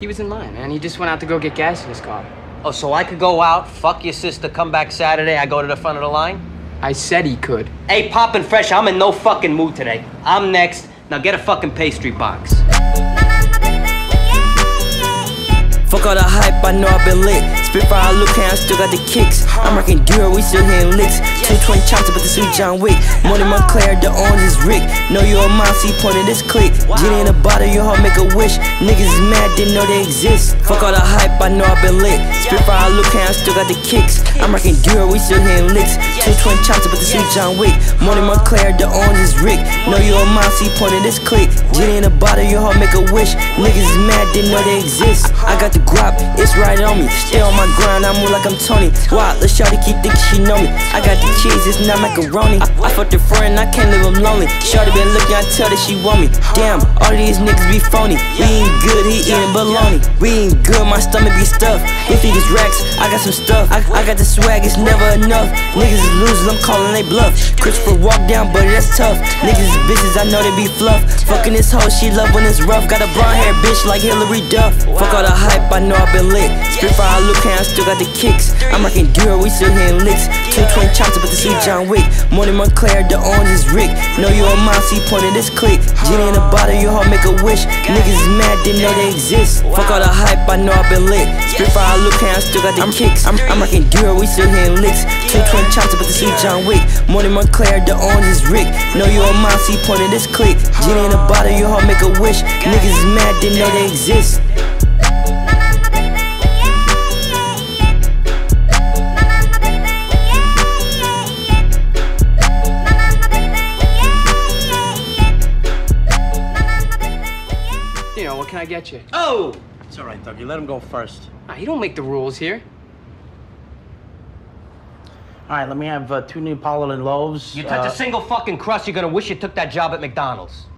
He was in line, man. He just went out to go get gas in his car. Oh, so I could go out, fuck your sister, come back Saturday, I go to the front of the line? I said he could. Hey, Poppin' Fresh, I'm in no fucking mood today. I'm next. Now get a fucking pastry box. Fuck all the hype, I know I've been lit. Spitfire Luke I still got the kicks. I'm rocking Dura, we still hitting licks. Two twin chops, but the sweet John Wick. Money Montclair, the orange is Rick. Know you a mouse, he pointed this click. Get in a bottle, your heart make a wish. Niggas is mad, didn't know they exist. Fuck all the hype, I know I've been lit. Spitfire Luke I still got the kicks. I'm rocking Dura, we still hitting licks. Two twin chops, but the sweet John Wick. Money Montclair, the orange is Rick. Know you a mouse, he pointed this click. Get in a bottle, your heart make a wish. Niggas is mad, didn't know they exist. I got the guap, it's right on me. Stay on my grind, I move like I'm Tony. Why? Let's shawty keep thinking she know me. I got the cheese, it's not macaroni. I, I fucked a friend, I can't live I'm lonely. Shawty been looking, I tell that she want me. Damn, all these niggas be phony. We ain't good, he eating baloney. We ain't good, my stomach be stuffed. If he gets racks, I got some stuff. I, I got the swag, it's never enough. Niggas is losers, I'm calling they bluff. Christopher walk down, but that's tough. Niggas is bitches, I know they be fluff. Fucking this hoe, she love when it's rough. Got a blonde hair bitch like Hilary Duff. Fuck all the hype, I know I've been lit. Spitfire Luke I still got the kicks. I'm rocking Dura, we still hitting licks. Two twin chops, but the sweet John Wick. Money Montclair, the orange is Rick. Know you a mouse, he pointed this click. Gin in a bottle, your heart make a wish. Niggas is mad, didn't know they exist. Fuck all the hype, I know I've been lit. Spitfire Luke I still got the kicks. I'm, I'm rocking Dura, we still hitting licks. Two twin chops, but the sweet John Wick. Money Montclair, the orange is Rick. Know you a mouse, he pointed this click. Gin in a bottle, your heart make a wish. Niggas is mad, didn't know they exist. What can I get you? Oh! It's all right, Doug. You let him go first. Ah, you don't make the rules here. All right, let me have uh, two Neapolitan loaves. You touch uh, a single fucking crust, you're gonna wish you took that job at McDonald's.